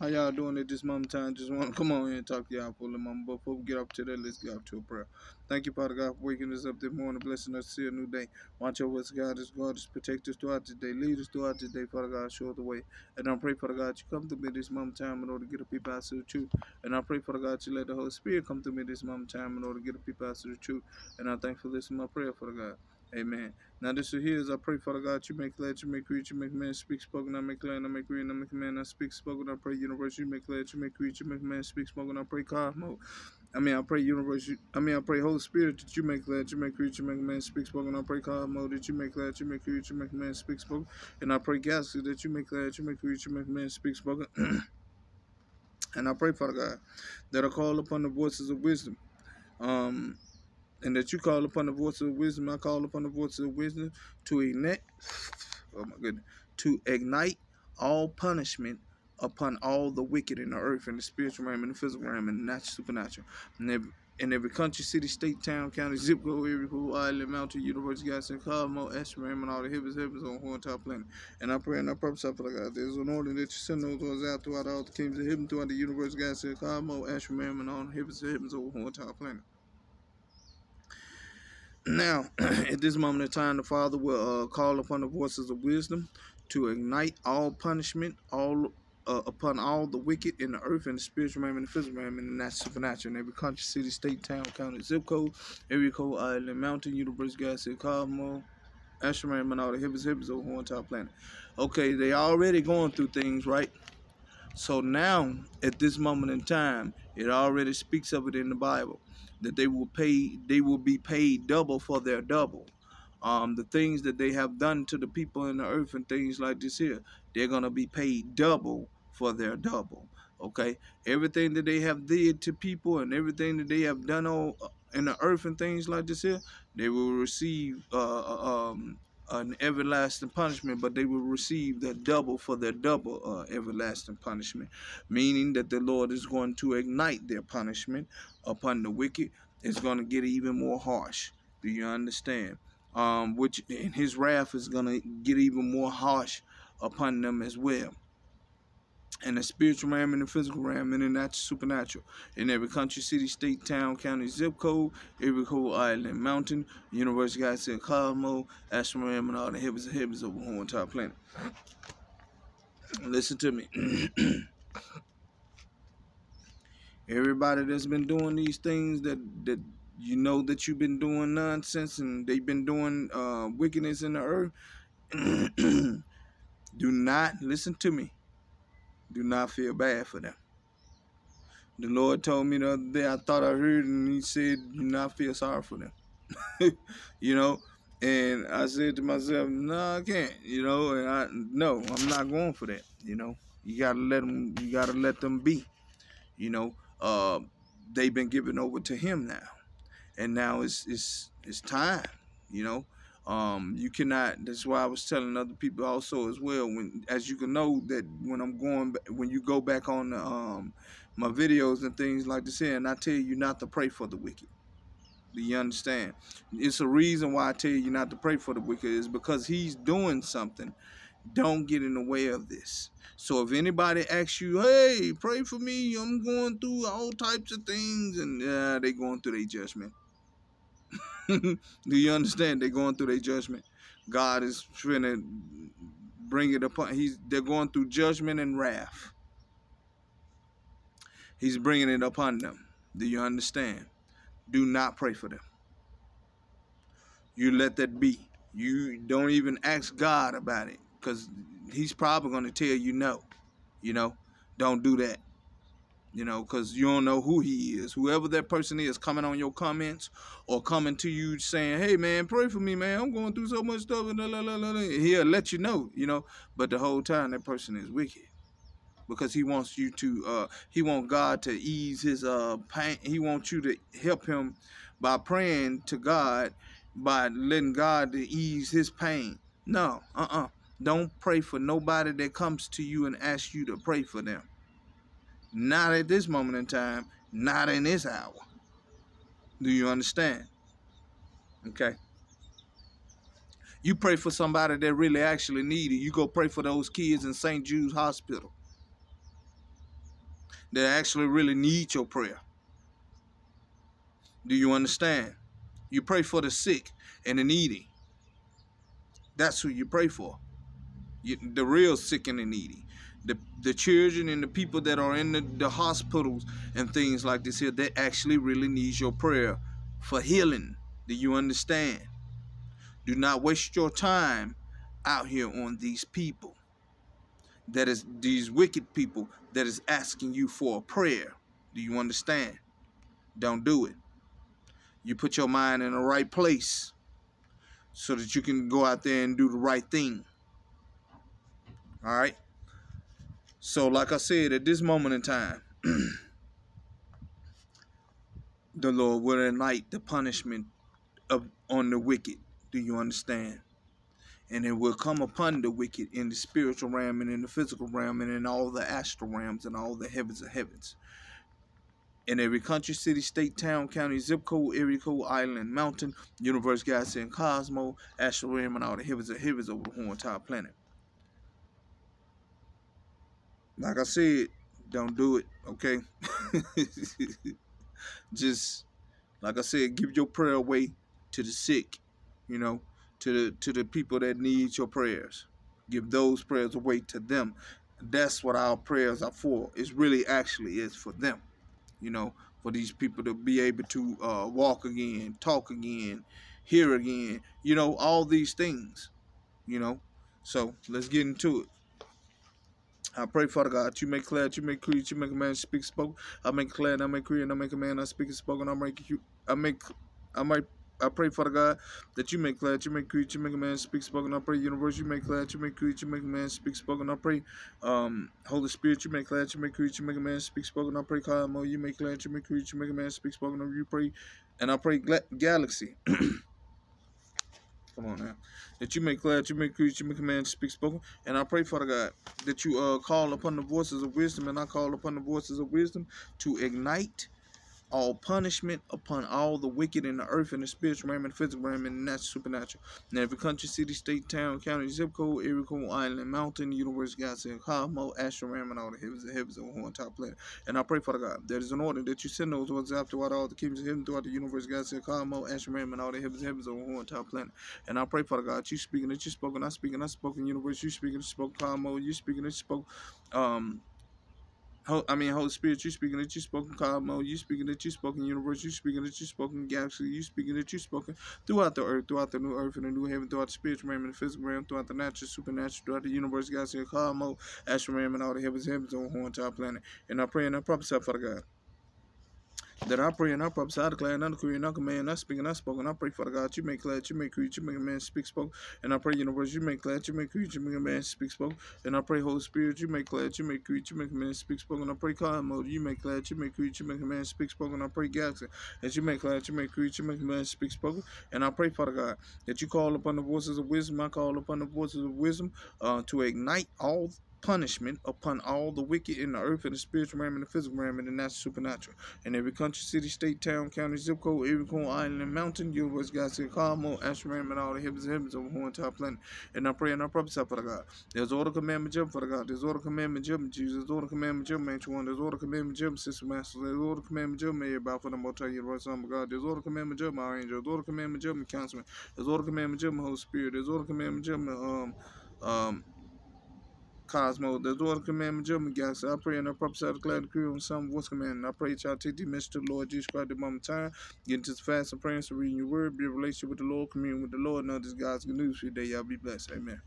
How y'all doing at this moment time? Just want to come on here and talk to y'all for a moment. But before we get up to that, let's get up to a prayer. Thank you, Father God, for waking us up this morning, blessing us to see a new day. Watch over us, God, us, God, us, protect us throughout the day. Lead us throughout the day, Father God, show the way. And I pray, Father God, you come to me this moment time in order to get the people out to the truth. And I pray, Father God, you let the Holy Spirit come to me this moment time in order to get the people out to the truth. And I thank for this my prayer, Father God. Amen. Now this is here as I pray, Father God, you make glad, you make create, you make man speak spoken, I make glad, I make read, I make man, I speak spoken, I pray universe, you make glad, you make create, you make man speak spoken, I pray cosmos. I mean, I pray universe, you, I mean, I pray Holy Spirit that you make glad, you make create, you make man speak spoken, I pray cosmos that you make glad, you make create, you make man speak spoken, and I pray galaxy that you make glad, you make create, you make man speak spoken. and I pray, Father God, that I call upon the voices of wisdom. Um, and that you call upon the voice of wisdom. I call upon the voice of wisdom to ignite, oh my goodness, to ignite all punishment upon all the wicked in the earth, in the spiritual realm, in the physical realm, and the natural, supernatural. And every, in every country, city, state, town, county, zip code, area, pool, island, mountain, university, gas, and cosmos, astral, and all the heavens, heavens on whole entire planet. And I pray and I purpose I for God. There's an order that you send those ones out throughout all the kingdoms of heaven, throughout the universe, gas, and cosmos, astral, and all the heavens, heavens on whole entire planet. Now, at this moment in time, the Father will uh, call upon the voices of wisdom to ignite all punishment, all uh, upon all the wicked in the earth and the spiritual realm and the physical realm and the natural supernatural in every country, city, state, town, county, zip code, area code, island, mountain, universe, galaxy, cosmos, astral and all the heavens, heavens over one entire planet. Okay, they already going through things, right? So now, at this moment in time, it already speaks of it in the Bible that they will pay they will be paid double for their double. Um, the things that they have done to the people in the earth and things like this here they're going to be paid double for their double okay? Everything that they have did to people and everything that they have done all uh, in the earth and things like this here they will receive uh, uh um, an everlasting punishment, but they will receive the double for their double uh, everlasting punishment, meaning that the Lord is going to ignite their punishment upon the wicked. It's going to get even more harsh. Do you understand? Um, which in His wrath is going to get even more harsh upon them as well in the spiritual realm and the physical realm and in that supernatural. In every country, city, state, town, county, zip code, every code, island, mountain, university, guys, said cosmos, astral realm, and all the heavens and heavens over the whole entire planet. Listen to me. Everybody that's been doing these things that that you know that you've been doing nonsense and they've been doing uh, wickedness in the earth. do not listen to me do not feel bad for them. The Lord told me the other day, I thought I heard, and He said, do not feel sorry for them. you know, and I said to myself, no, I can't. You know, and I no, I'm not going for that. You know, you gotta let them. You gotta let them be. You know, uh, they've been given over to Him now, and now it's it's it's time. You know, um, you cannot. That's why I was telling other people also as well. When, as you can know, that when I'm going, when you go back on um, my videos and things like this, here, and I tell you not to pray for the wicked. Do you understand? It's a reason why I tell you not to pray for the wicked is because he's doing something. Don't get in the way of this. So if anybody asks you, hey, pray for me, I'm going through all types of things, and uh, they going through their judgment. Do you understand? They're going through their judgment. God is trying to bring it upon. He's they're going through judgment and wrath. He's bringing it upon them. Do you understand? Do not pray for them. You let that be. You don't even ask God about it because He's probably going to tell you no. You know, don't do that you know, because you don't know who he is. Whoever that person is coming on your comments or coming to you saying, hey, man, pray for me, man. I'm going through so much stuff. And blah, blah, blah, He'll let you know, you know. But the whole time, that person is wicked because he wants you to, uh, he wants God to ease his uh, pain. He wants you to help him by praying to God, by letting God to ease his pain. No, uh-uh. Don't pray for nobody that comes to you and asks you to pray for them. Not at this moment in time, not in this hour. Do you understand? Okay. You pray for somebody that really actually need it. You go pray for those kids in St. Jude's Hospital. that actually really need your prayer. Do you understand? You pray for the sick and the needy. That's who you pray for. You, the real sick and the needy. The, the children and the people that are in the, the hospitals and things like this here, that actually really needs your prayer for healing. Do you understand? Do not waste your time out here on these people. That is these wicked people that is asking you for a prayer. Do you understand? Don't do it. You put your mind in the right place so that you can go out there and do the right thing. All right? So, like I said, at this moment in time, the Lord will enact the punishment of, on the wicked. Do you understand? And it will come upon the wicked in the spiritual realm and in the physical realm and in all the astral realms and all the heavens of heavens in every country, city, state, town, county, zip code, area code, island, mountain, universe, galaxy, and cosmos, astral realm, and all the heavens and heavens over the whole entire planet. Like I said, don't do it, okay? Just, like I said, give your prayer away to the sick, you know, to the to the people that need your prayers. Give those prayers away to them. That's what our prayers are for. It's really actually is for them you know, for these people to be able to uh, walk again, talk again, hear again, you know, all these things, you know. So let's get into it. I pray, Father God, you make clear, you make clear, you make a man speak spoke. I make clear, and I make clear, and I make a man I speak spoken. I make you, I make, I might I pray, Father God, that you make glad, you make create, you make a man speak spoken. I pray, universe, you make glad, you make create, you make a man speak spoken. I pray, um, Holy Spirit, you make glad, you make create, you make a man speak spoken. I pray, Cosmo, you make glad, you make create, you make a man speak spoken. You pray, and I pray, Galaxy. Come on now. That you make glad, you make create, you make command, speak spoken. And I pray, Father God, that you uh, call upon the voices of wisdom, and I call upon the voices of wisdom to ignite all punishment upon all the wicked in the earth and the spiritual realm and the physical realm and the natural supernatural. In every country, city, state, town, county, zip code, area code, island, mountain, universe, galaxy, cosmos, astral realm, and all the heavens and heavens of one top planet. And I pray, Father God, there is an order that you send those ones out throughout all the kingdoms of heaven, throughout the universe, galaxy, cosmos, astral realm, and all the heavens and heavens one top planet. And I pray, Father God, you speaking that you spoken, I speaking, I spoken, universe, you speaking, you spoke, cosmos, you speaking, you spoke, um, I mean, Holy Spirit, you speaking that you spoken cosmos, you speaking that you spoken universe, you speaking that you spoken galaxy, you speaking that you spoken throughout the earth, throughout the new earth and the new heaven, throughout the spiritual realm and the physical realm, throughout the natural, supernatural, throughout the universe, galaxy, cosmos, astral realm, and all the heavens, heavens on whole entire planet. And I pray and I prophesy, Father God that I pray and I prophesy, I declare and I decree and I command, I speak and I spoke, and I pray for the God, you make glad, you make create, you make a man speak spoke, and I pray universe, you make glad, you make create, you make a man speak spoke, and I pray Holy Spirit, you make glad, you make create, you make a man speak spoke, and I pray God mode, you make glad, you make create, you make a man speak spoke, and I pray Galaxy, as you make glad, you make create, you make a man speak spoke, and I pray Father God, that you call upon the voices of wisdom, I call upon the voices of wisdom uh, to ignite all punishment upon all the wicked in the earth and the spiritual realm and the physical realm and the natural supernatural. In every country, city, state, town, county, zip code, every corner, island, and mountain, universe, galaxy, cosmos, astral realm, and all the heavens and heavens the whole entire planet. And I pray and I prophesy for the God. There's order commandment jump for the God. There's order commandment jump Jesus. There's order commandment jump ancient one. There's order commandment jump sister master. There's order commandment jump everybody for the multi universe son of God. There's order commandment jump our angel. There's order commandment jump counselor. There's order commandment jump Holy Spirit. There's order commandment jump um um Cosmo, the Lord commandment, judgment, guys. I pray and I prophesy the glad decree on some voice command. I pray y'all take the message the Lord Jesus Christ the moment time. Get into the fast and praying, so reading your word, be a relationship with the Lord, commune with the Lord, know this God's good news for you day. Y'all be blessed. Amen.